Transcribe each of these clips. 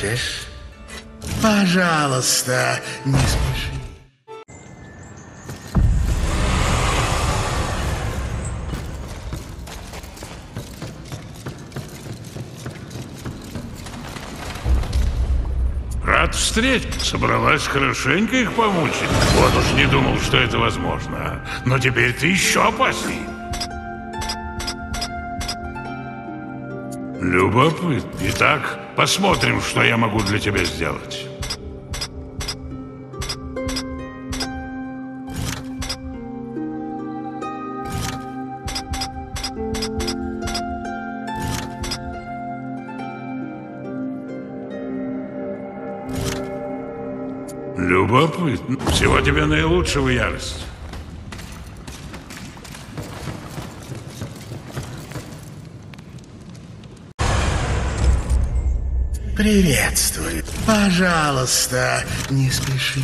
хочешь. Пожалуйста, не спеши. Рад встретить. Собралась хорошенько их помучить. Вот уж не думал, что это возможно. Но теперь ты еще опасней. Любопытно. Итак, посмотрим, что я могу для тебя сделать. Любопытно. Всего тебе наилучшего, ярость. Приветствую. Пожалуйста, не спеши.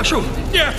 прошу, нет!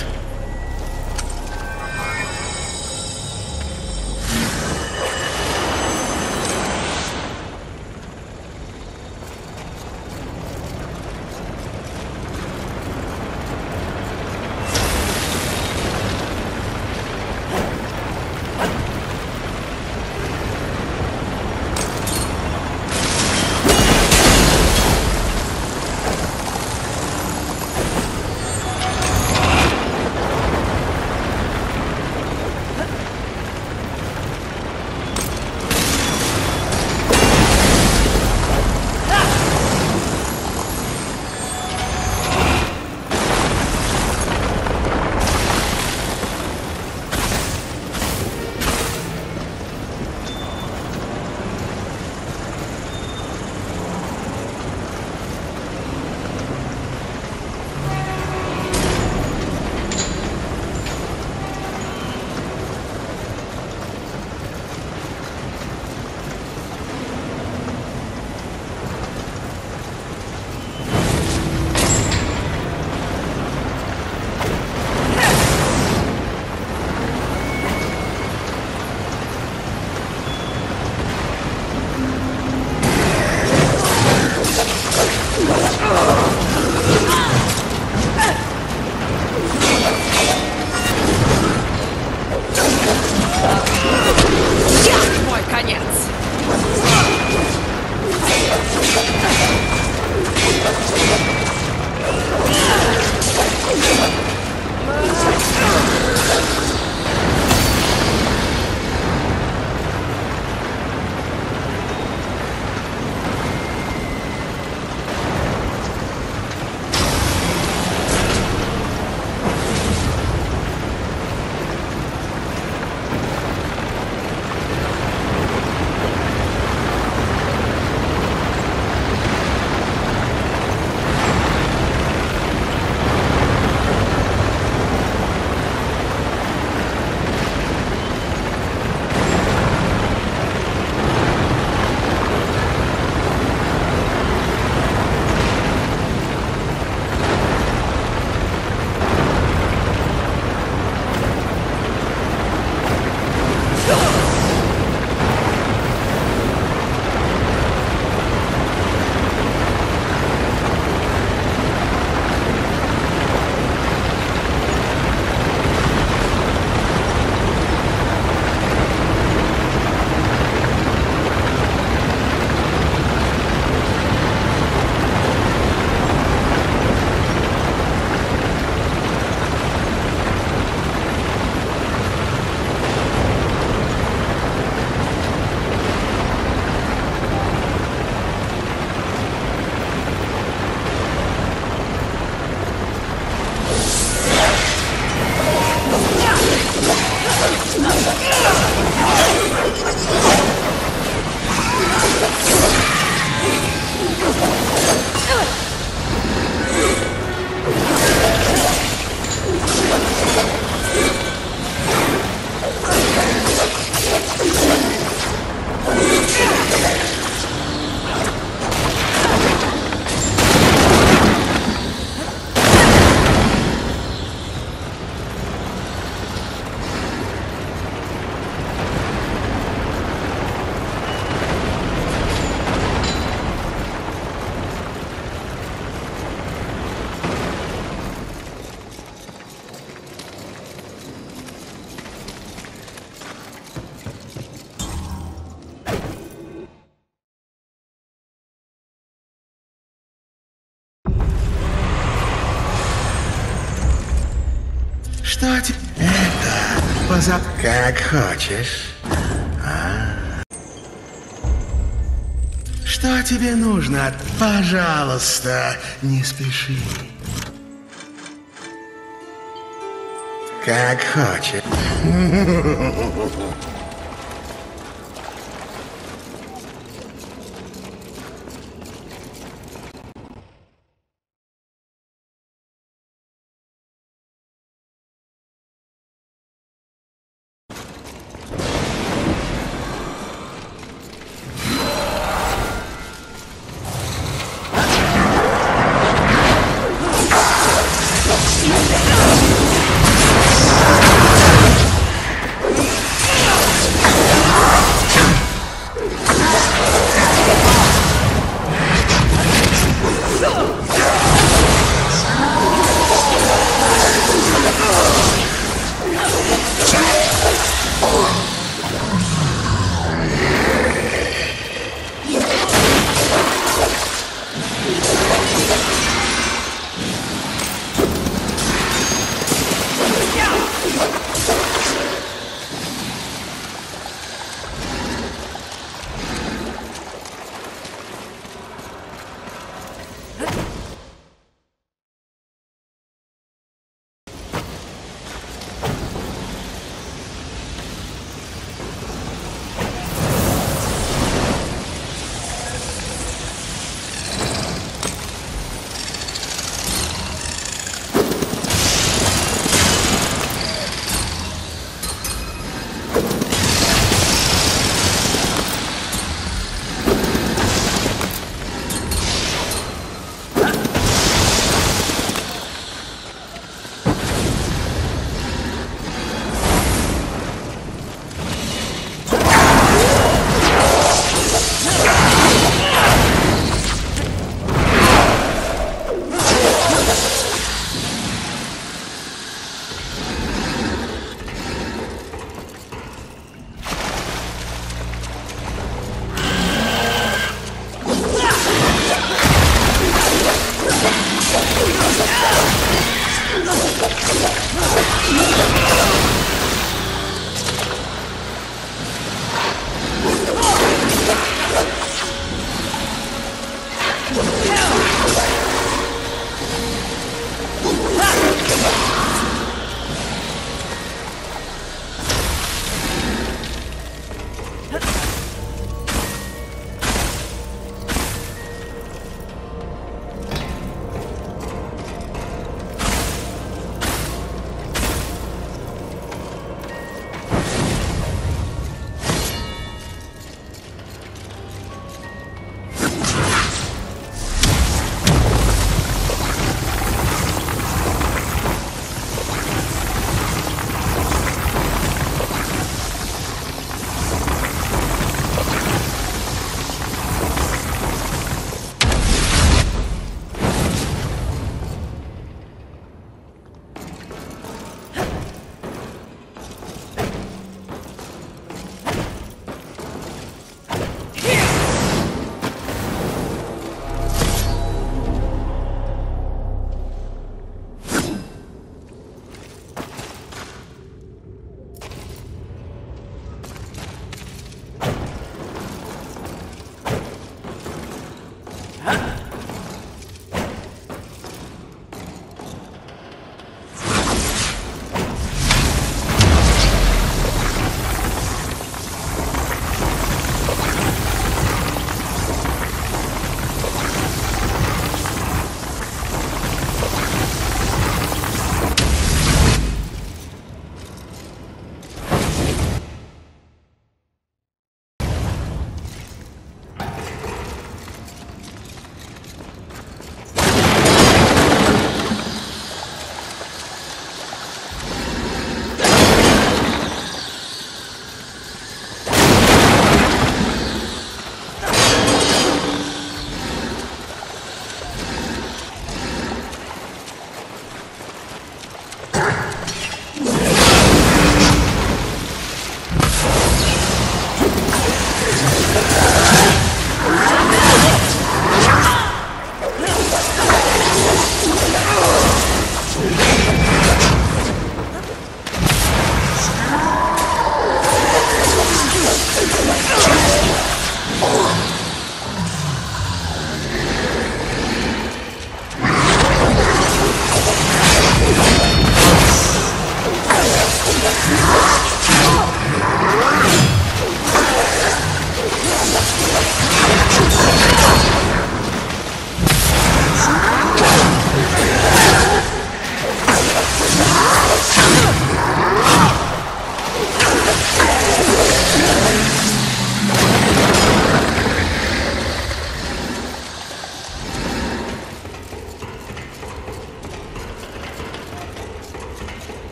Хочешь. А? Что тебе нужно? Пожалуйста, не спеши. Как хочешь.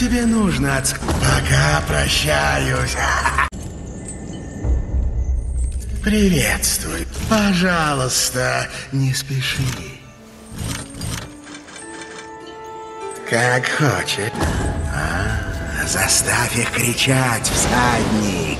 тебе нужно, отц... Пока прощаюсь. Приветствуй. Пожалуйста, не спеши. Как хочет. А, заставь их кричать, всадник.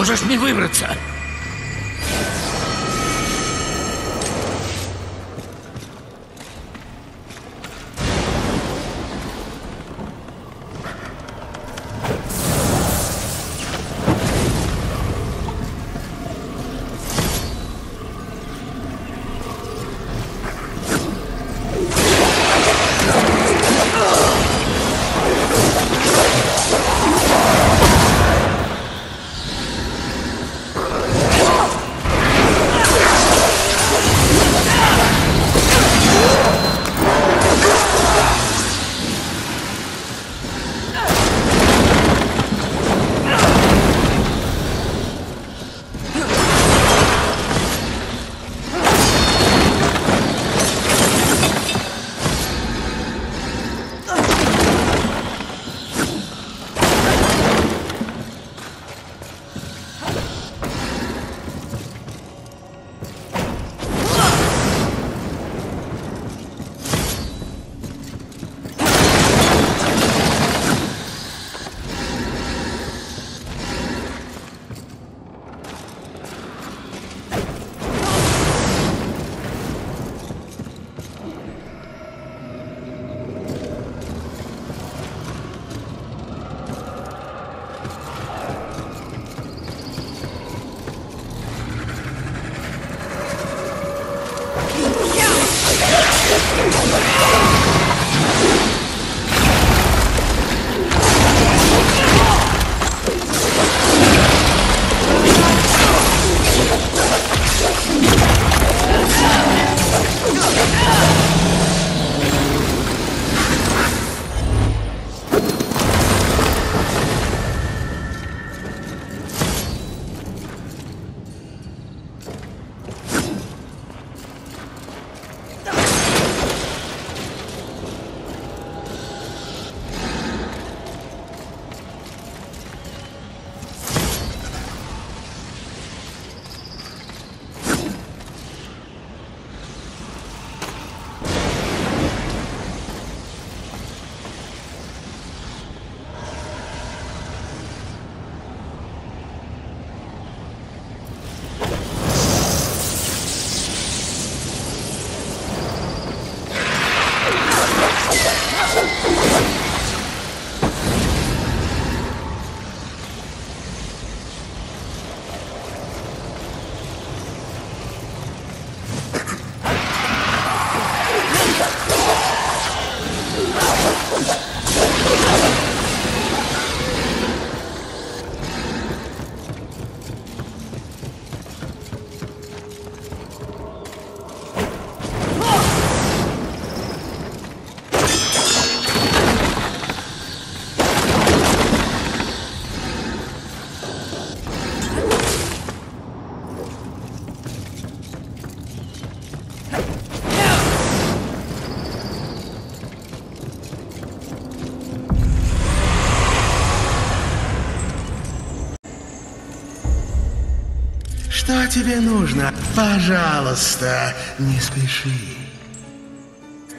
Поможешь мне выбраться? Тебе нужно? Пожалуйста, не спеши.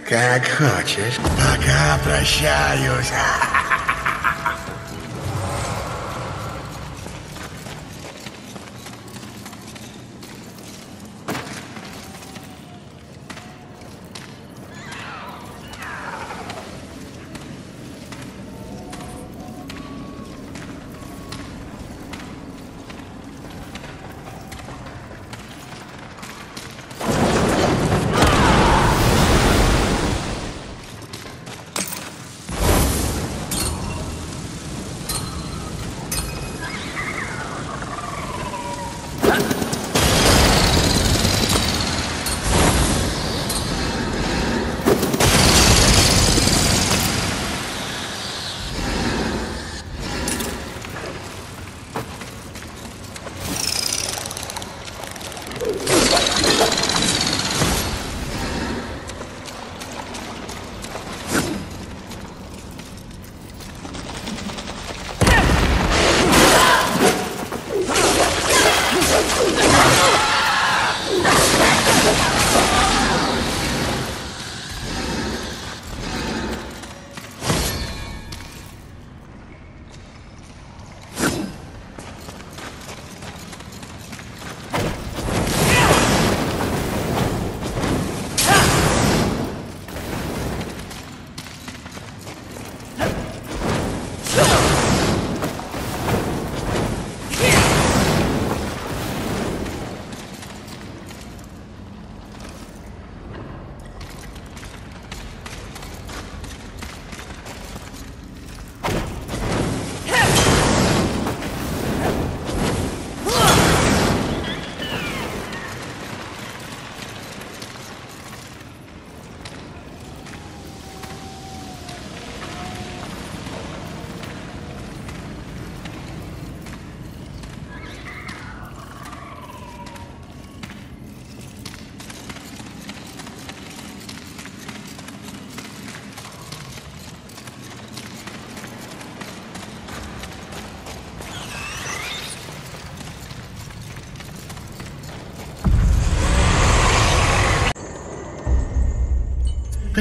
Как хочешь. Пока прощаюсь.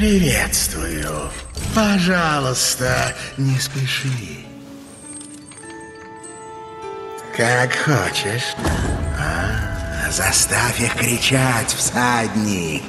Приветствую. Пожалуйста, не спеши. Как хочешь. А, заставь их кричать, всадник.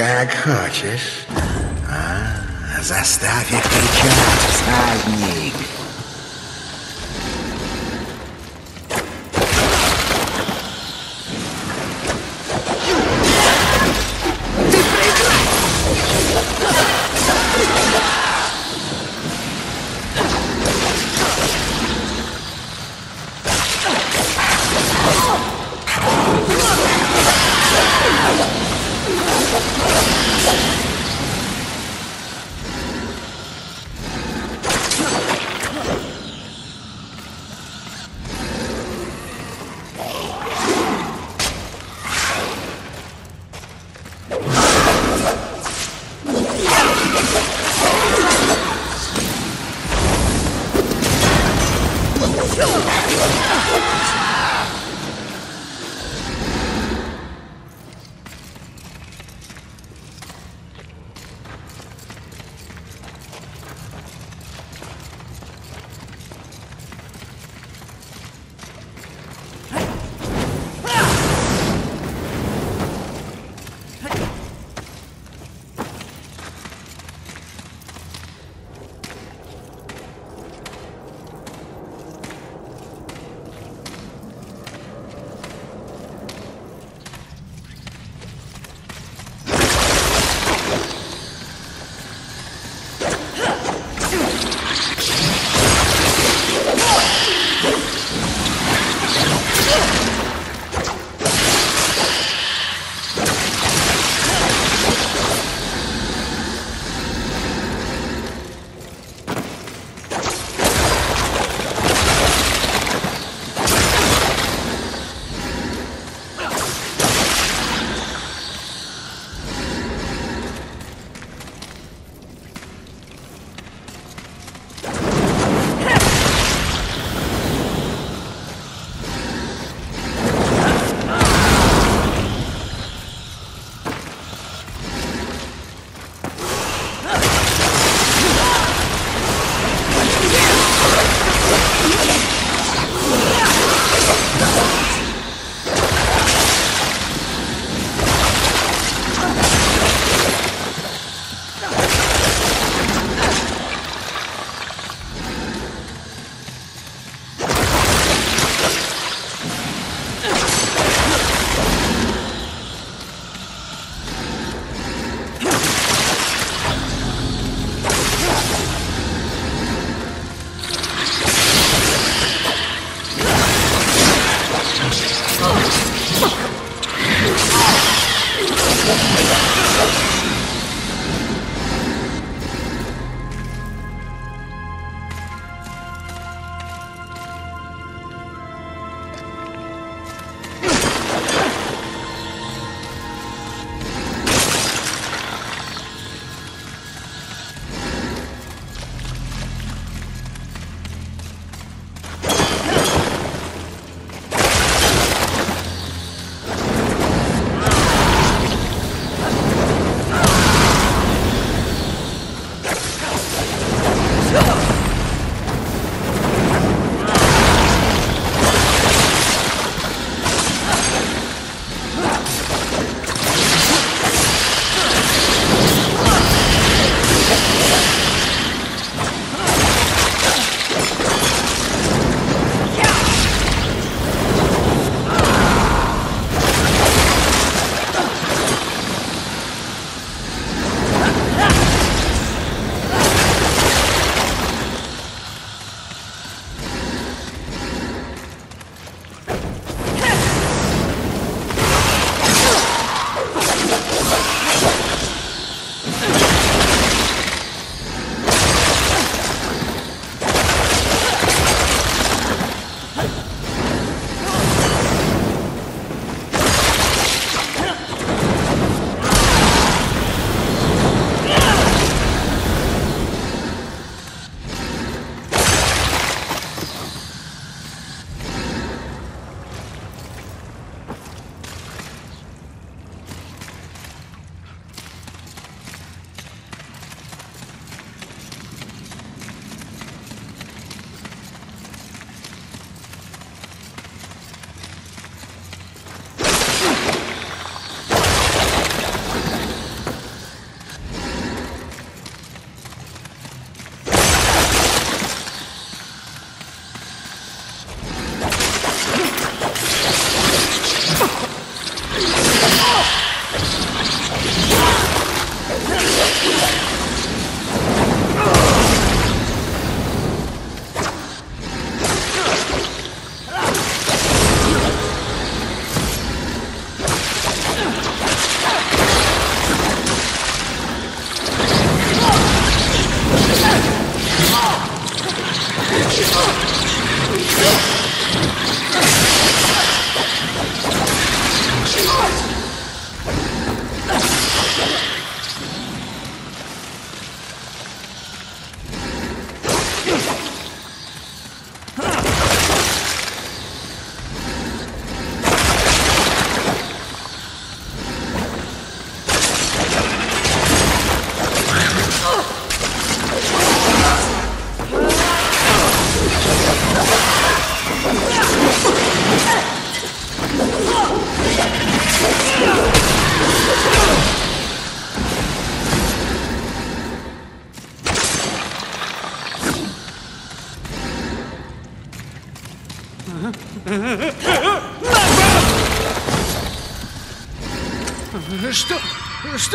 Как хочешь. А, заставь их кричать, всадник.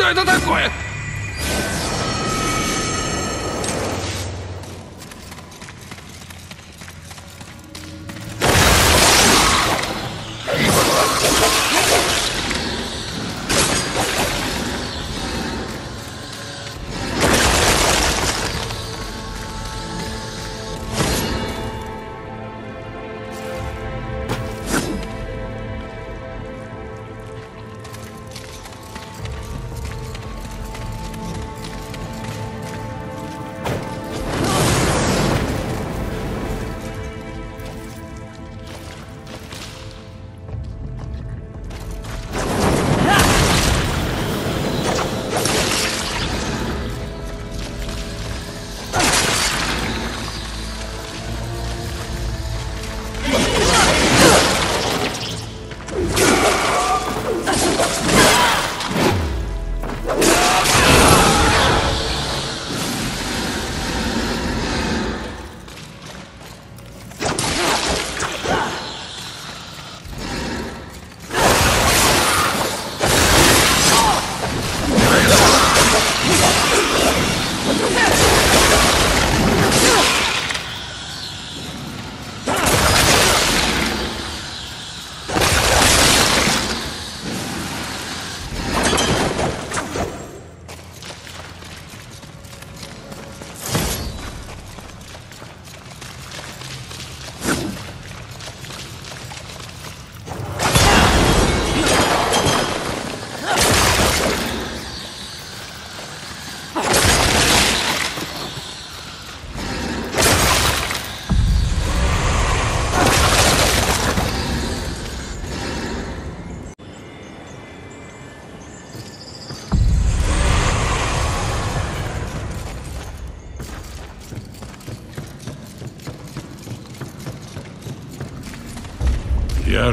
Что это такое?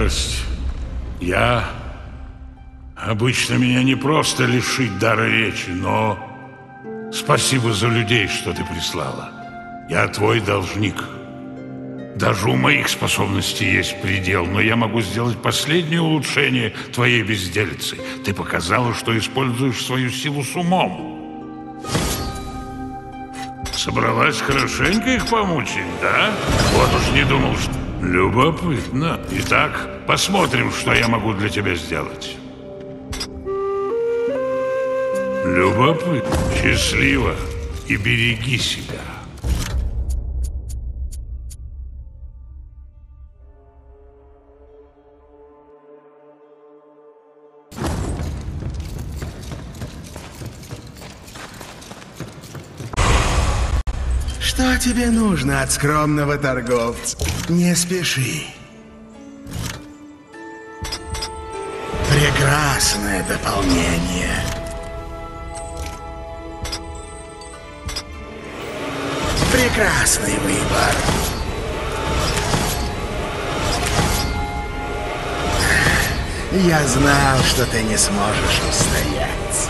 Ярость. Я... Обычно меня не просто лишить дара речи, но... Спасибо за людей, что ты прислала. Я твой должник. Даже у моих способностей есть предел, но я могу сделать последнее улучшение твоей безделицы. Ты показала, что используешь свою силу с умом. Собралась хорошенько их помучить, да? Вот уж не думал, что... Любопытно. Итак, посмотрим, что я могу для тебя сделать. Любопытно. Счастливо. И береги себя. Что тебе нужно от скромного торговца? Не спеши. Дополнение. Прекрасный выбор. Я знал, что ты не сможешь устоять.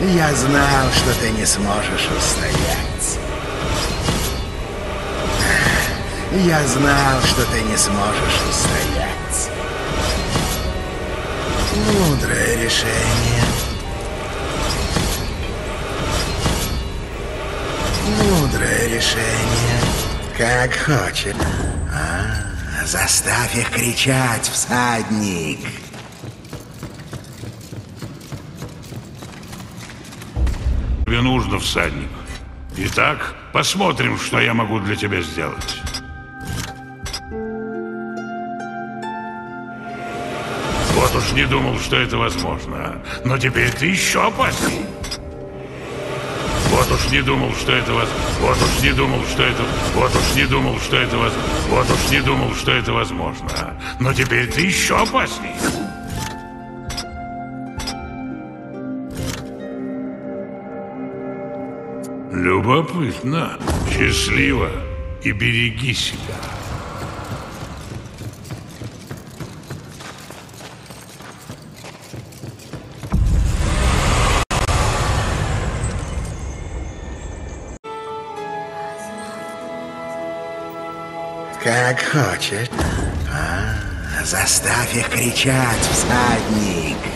Я знал, что ты не сможешь устоять. Я знал, что ты не сможешь устоять. Мудрое решение. Мудрое решение. Как хочет. А, заставь их кричать, всадник. Тебе нужно, всадник. Итак, посмотрим, что я могу для тебя сделать. Вот уж не думал, что это возможно. Но теперь ты еще опасней. Вот уж не думал, что это воз... Вот уж не думал, что это... Вот уж не думал, что это воз... Вот уж не думал, что это возможно. Но теперь ты еще опасней. Любопытно, счастливо и береги себя. Хочет. А, заставь их кричать, всадник.